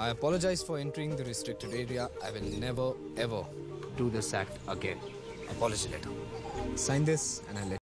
I apologize for entering the restricted area. I will never, ever do this act again. Apology letter. Sign this and I'll let